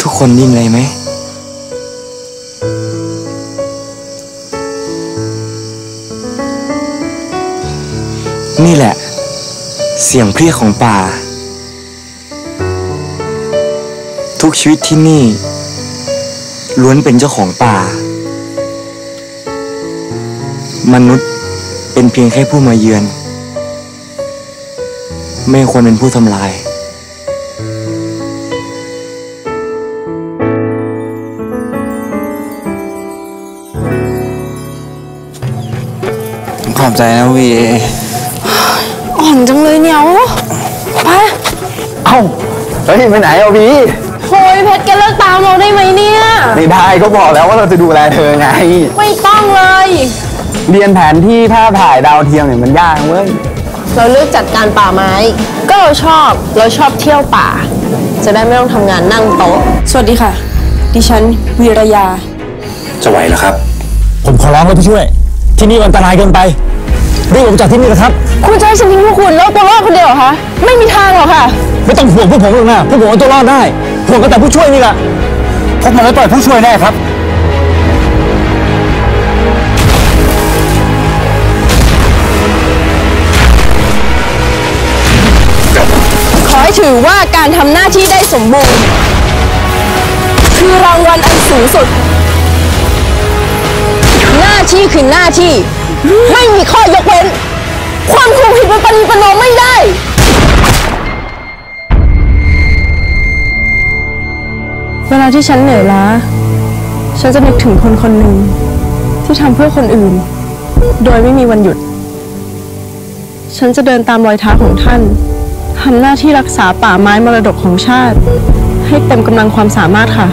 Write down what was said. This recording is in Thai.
ทุกคนได้ยินอะไรไหม นี่แหละ เสียงเพรียของป่า ทุกชีวิตที่นี่ ล้วนเป็นเจ้าของป่า มนุษย์เป็นเพียงแค่ผู้มาเยือน ไม่ควรเป็นผู้ทำลาย ขอบใจนะวีอ่อนจังเลยเนี่ยโอ้ไปเอ้าเฮ้ยไปไหนอะวีโหยเพชรแกเลิกตามเราได้ไหมเนี่ย ไม่ได้ก็บอกแล้วว่าเราจะดูแลเธอไง ไม่ต้องเลย เรียนแผนที่ภาพถ่ายดาวเทียมเนี่ยมันยากเว้ย เราเลือกจัดการป่าไม้ ก็เราชอบเราชอบเที่ยวป่า จะได้ไม่ต้องทำงานนั่งโต๊ะ สวัสดีค่ะ ดิฉันวีรยา จะไหวเหรอครับ ผมขอร้องแล้วพี่ช่วย ที่นี่มันอันตรายเกินไปรีบออกจากที่นี่นะครับ คุณจะให้ฉันทิ้งพวกคุณแล้วตัวรอดคนเดียวเหรอคะ ไม่มีทางหรอกค่ะ ไม่ต้องห่วงพวกผมหรอกนะพวกผมเอาตัวรอดได้ห่วงกันแต่ผู้ช่วยนี่แหละพวกมันไม่ปล่อยผู้ช่วยแน่ครับ ถือว่าการทำหน้าที่ได้สมบูรณ์ คือรางวัลอันสูงสุด หน้าที่คือหน้าที่ ไม่มีข้อยกเว้น ความถูกผิดเป็นปณิปนอมไม่ได้เวลาที่ฉันเหนื่อยล้า ฉันจะนึกถึงคนคนหนึ่งที่ทำเพื่อคนอื่น โดยไม่มีวันหยุด ฉันจะเดินตามรอยเท้าของท่าน ทำหน้าที่รักษาป่าไม้มรดกของชาติ ให้เต็มกำลังความสามารถค่ะ